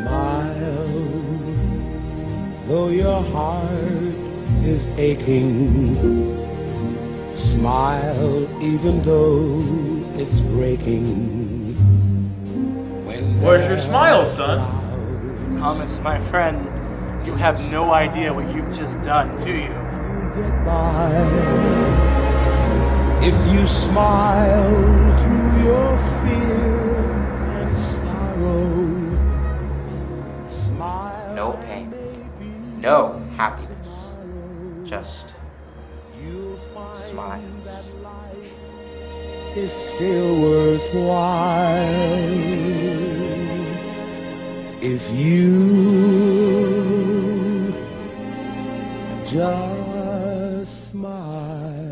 smile, though your heart is aching. Smile, even though it's breaking. When Where's your smile, son? Thomas, my friend, you have no idea what you've just done to you. Goodbye. If you smile, no pain, no happiness, just smiles. Is still worthwhile if you just smile.